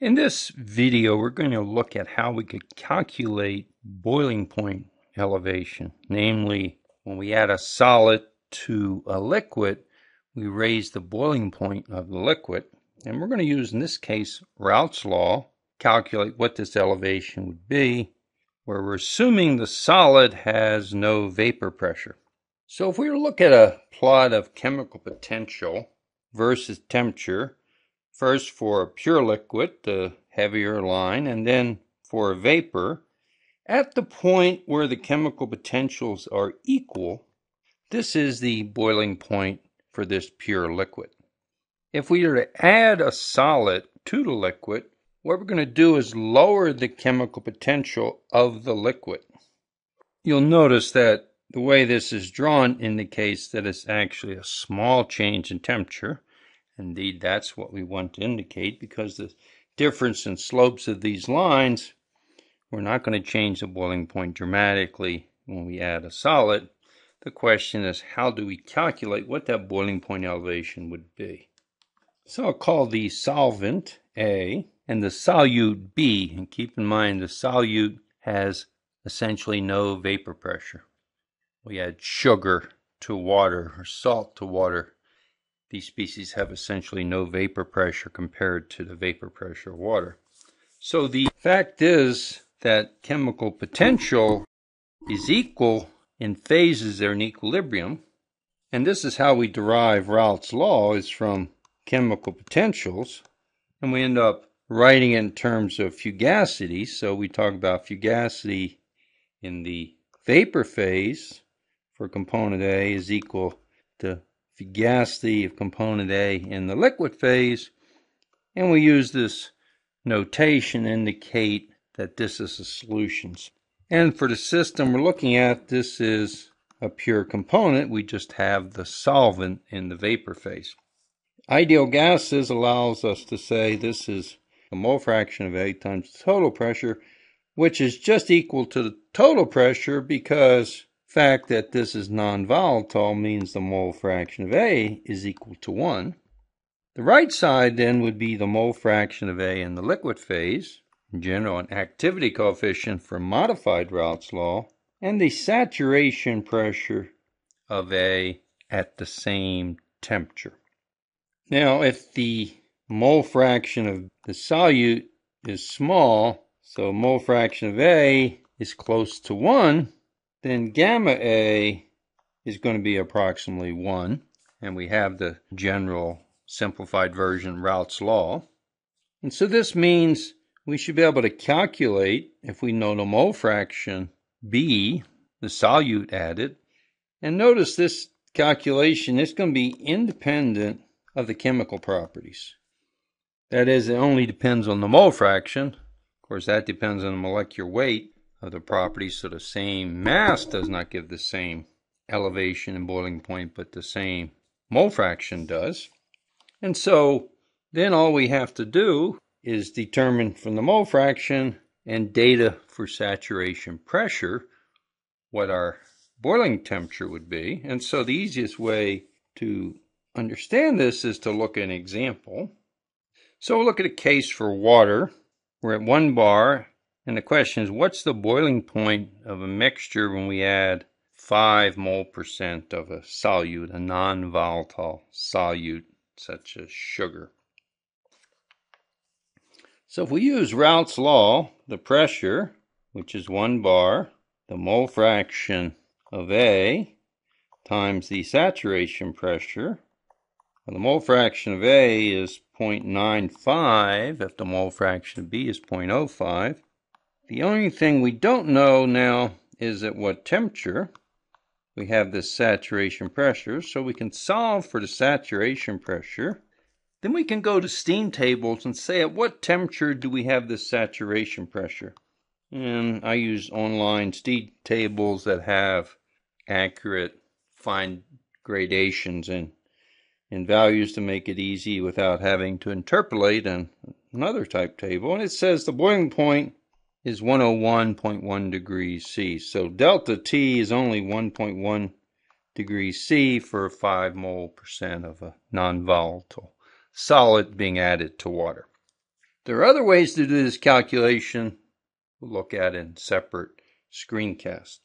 In this video, we're going to look at how we could calculate boiling point elevation. Namely, when we add a solid to a liquid, we raise the boiling point of the liquid. And we're going to use, in this case, Raoult's law, calculate what this elevation would be, where we're assuming the solid has no vapor pressure. So if we look at a plot of chemical potential versus temperature, First for a pure liquid, the heavier line, and then for a vapor. At the point where the chemical potentials are equal, this is the boiling point for this pure liquid. If we were to add a solid to the liquid, what we're going to do is lower the chemical potential of the liquid. You'll notice that the way this is drawn indicates that it's actually a small change in temperature. Indeed, that's what we want to indicate because the difference in slopes of these lines, we're not going to change the boiling point dramatically when we add a solid. The question is, how do we calculate what that boiling point elevation would be? So I'll call the solvent A and the solute B. And keep in mind the solute has essentially no vapor pressure. We add sugar to water or salt to water these species have essentially no vapor pressure compared to the vapor pressure of water. So the fact is that chemical potential is equal in phases, they're in equilibrium. And this is how we derive Raoult's law is from chemical potentials. And we end up writing in terms of fugacity. So we talk about fugacity in the vapor phase for component A is equal to fugacity of component A in the liquid phase, and we use this notation to indicate that this is the solutions. And for the system we're looking at, this is a pure component. We just have the solvent in the vapor phase. Ideal gases allows us to say this is a mole fraction of A times total pressure, which is just equal to the total pressure because fact that this is non-volatile means the mole fraction of A is equal to 1. The right side then would be the mole fraction of A in the liquid phase, in general an activity coefficient for modified Raoult's law, and the saturation pressure of A at the same temperature. Now if the mole fraction of the solute is small, so mole fraction of A is close to 1, then gamma A is going to be approximately 1. And we have the general simplified version Raoult's law. And so this means we should be able to calculate, if we know the mole fraction B, the solute added. And notice this calculation is going to be independent of the chemical properties. That is, it only depends on the mole fraction. Of course, that depends on the molecular weight of the properties. So the same mass does not give the same elevation and boiling point, but the same mole fraction does. And so then all we have to do is determine from the mole fraction and data for saturation pressure what our boiling temperature would be. And so the easiest way to understand this is to look at an example. So we'll look at a case for water. We're at one bar and the question is, what's the boiling point of a mixture when we add 5 mole percent of a solute, a non-volatile solute, such as sugar? So if we use Raoult's law, the pressure, which is 1 bar, the mole fraction of A times the saturation pressure, and the mole fraction of A is 0.95 if the mole fraction of B is 0.05. The only thing we don't know now is at what temperature we have this saturation pressure. So we can solve for the saturation pressure. Then we can go to steam tables and say at what temperature do we have this saturation pressure. And I use online steam tables that have accurate fine gradations and, and values to make it easy without having to interpolate on another type table. And it says the boiling point is 101.1 degrees C. So delta T is only 1.1 degrees C for 5 mole percent of a non-volatile solid being added to water. There are other ways to do this calculation we'll look at in separate screencast.